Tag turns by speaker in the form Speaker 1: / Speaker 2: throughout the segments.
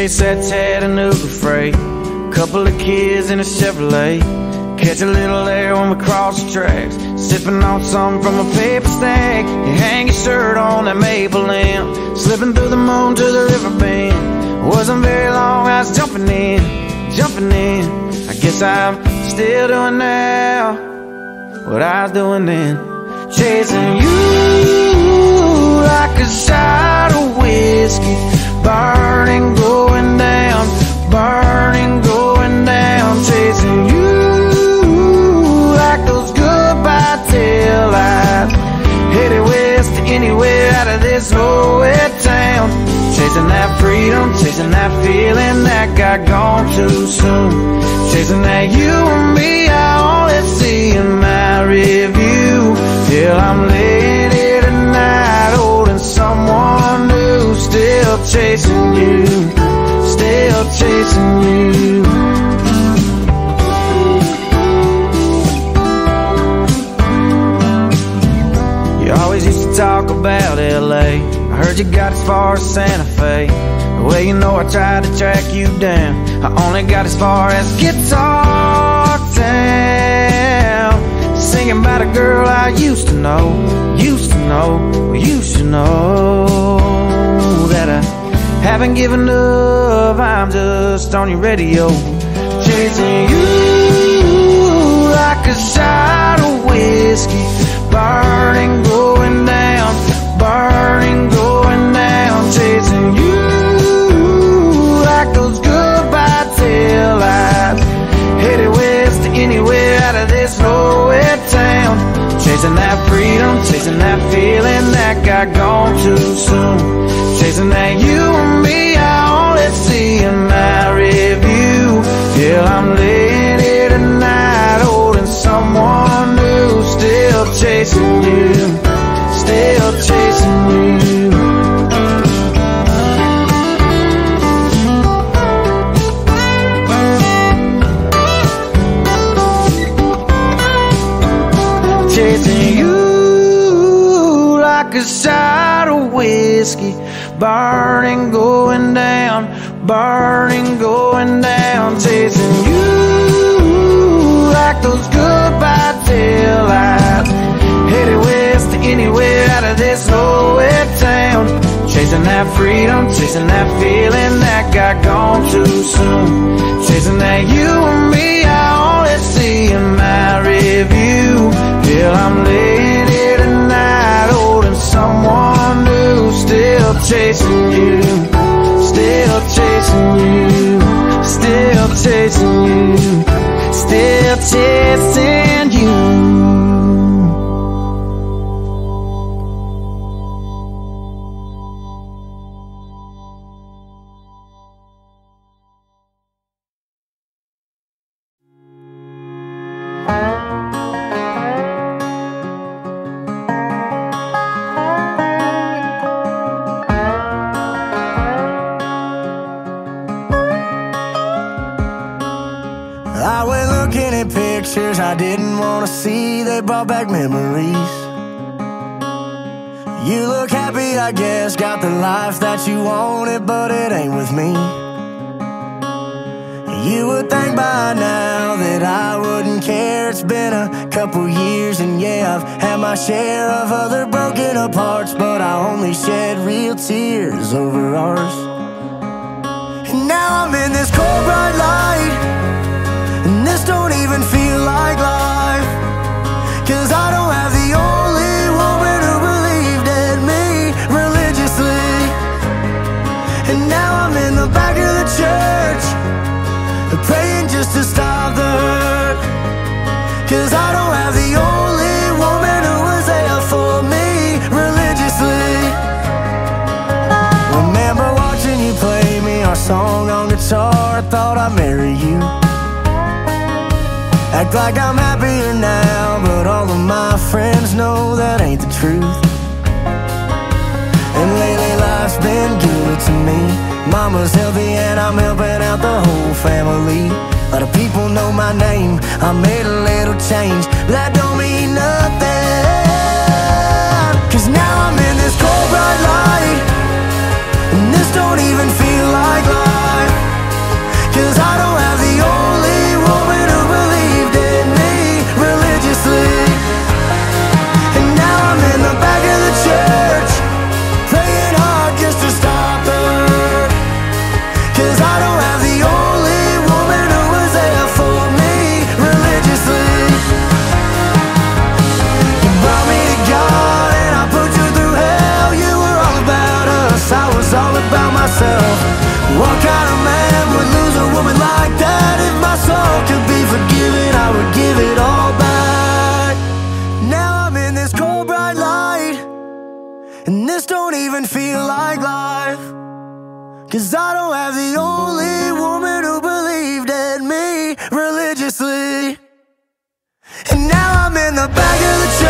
Speaker 1: Chase that Chattanooga freight. Couple of kids in a Chevrolet. Catch a little air when we cross the tracks. Sipping on something from a paper stack. You hang your shirt on that maple limb. Slipping through the moon to the river bend. Wasn't very long, I was jumping in, jumping in. I guess I'm still doing now what I was doing then. Chasing you like a shot of whiskey. Burning, going down, burning, going down. Chasing you like those goodbye tail lights. Headed west to anywhere out of this nowhere town. Chasing that freedom, chasing that feeling that got gone too soon. Chasing that you and me, I only see in my review. Till I'm laying chasing you, still chasing you. You always used to talk about LA. I heard you got as far as Santa Fe. Well, you know I tried to track you down. I only got as far as Guitar Town. Singing about a girl I used to know, used to know, used to know that I haven't given up. I'm just on your radio, chasing you chasing you, still chasing you. chasing you like a shot of whiskey, burning, going down, burning, going down, chasing you like those goodbye tail lights, headed west to anywhere out of this nowhere town, chasing that freedom, chasing that feeling that got gone too soon, chasing that you and me, I only see in my review. Till I'm laying here tonight, holding someone new, still chasing
Speaker 2: see. They brought back memories. You look happy, I guess. Got the life that you wanted, but it ain't with me. You would think by now that I wouldn't care. It's been a couple years, and yeah, I've had my share of other broken aparts, but I only shed real tears over ours. And now I'm in this cold bright light. And this don't even feel like life thought I'd marry you Act like I'm happier now, but all of my friends know that ain't the truth. And lately life's been good to me. Mama's healthy and I'm helping out the whole family. A lot of people know my name. I made a little change, but that don't mean nothing. Cause now I'm in this cold bright light, religiously. And now I'm in the back of the church,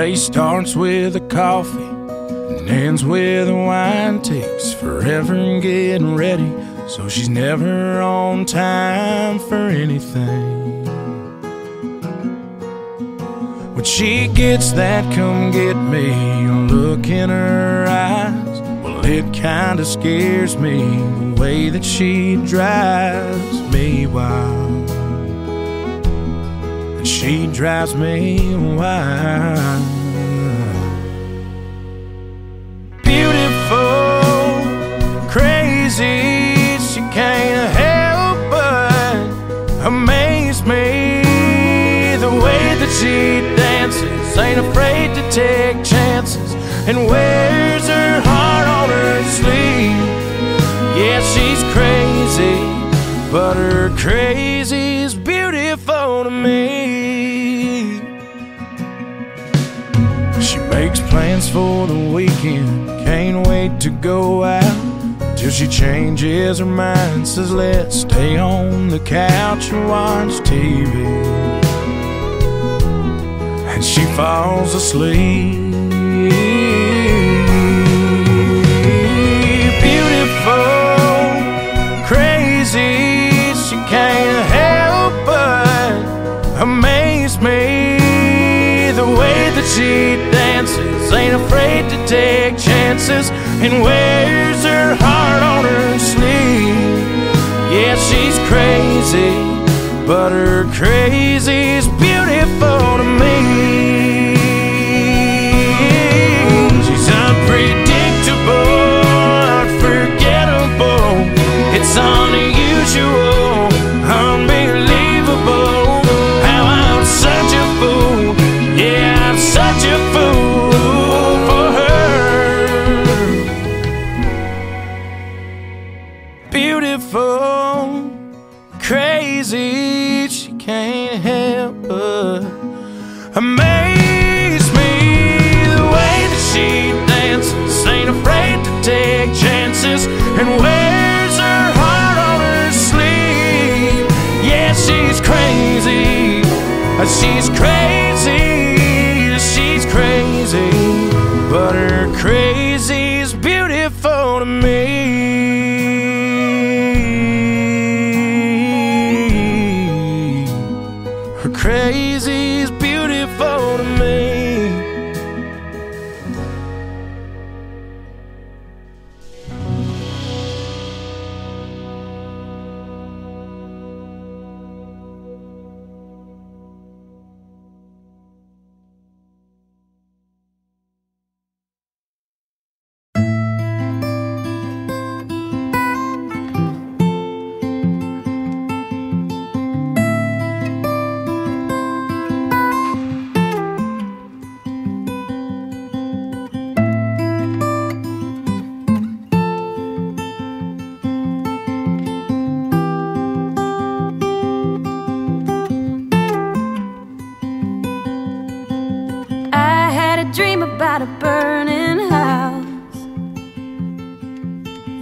Speaker 3: day starts with a coffee and ends with a wine. Takes forever in getting ready, so she's never on time for anything. When she gets that come get me look in her eyes, well, it kinda scares me the way that she drives me wild. She drives me wild. Beautiful, crazy, she can't help but amaze me. The way that she dances, ain't afraid to take chances, and wears her heart on her sleeve. Yeah, she's crazy, but her crazy's makes plans for the weekend, can't wait to go out. Till she changes her mind, says let's stay on the couch and watch TV. And she falls asleep. Beautiful, crazy, she dances, ain't afraid to take chances, and wears her heart on her sleeve. Yeah, she's crazy, but her crazy's beautiful to me. She's unpredictable, unforgettable. It's unusual, Her beautiful to me.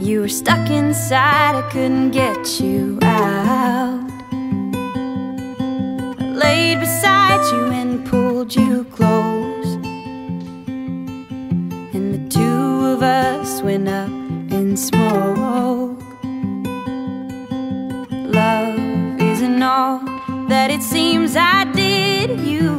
Speaker 4: You were stuck inside, I couldn't get you out. I laid beside you and pulled you close. And the two of us went up in smoke. Love isn't all that it seems I did you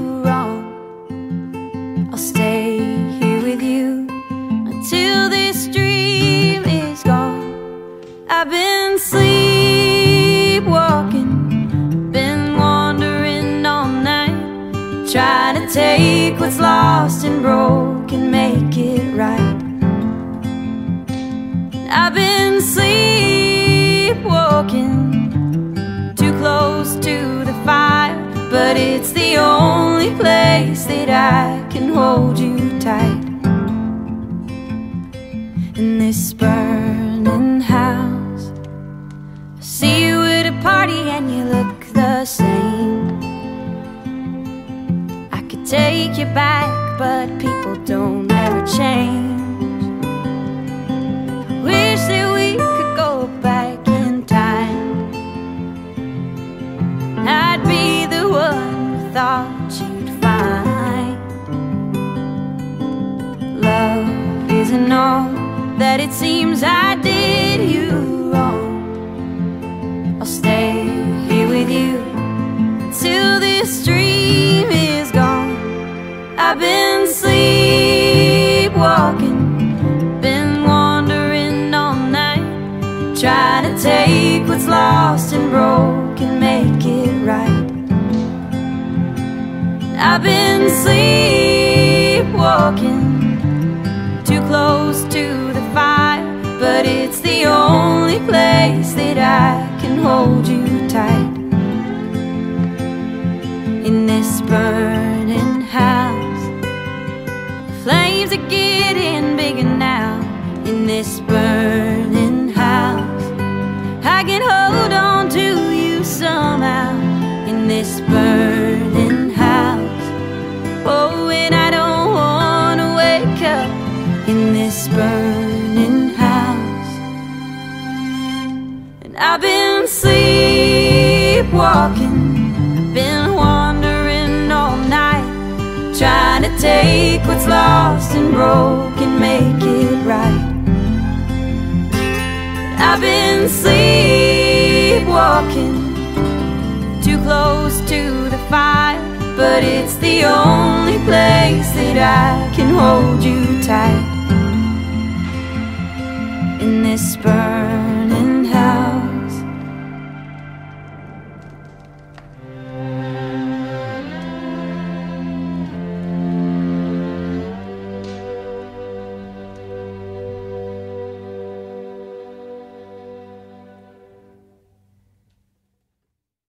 Speaker 4: but it's the only place that I can hold you tight. In this burning house, I see you at a party and you look the same. I could take you back, but people don't ever change. I've been sleepwalking, been wandering all night, trying to take what's lost and broke and make it right. I've been sleepwalking, too close to the fire, but it's the only place that I can hold you tight in this burning flames are getting bigger now in this burning house. I can hold on to you somehow in this burning house. Oh, and I don't wanna wake up in this burning house. And I've been sleepwalking, to take what's lost and broke and make it right. I've been sleepwalking, too close to the fire, but it's the only place that I can hold you tight in this burn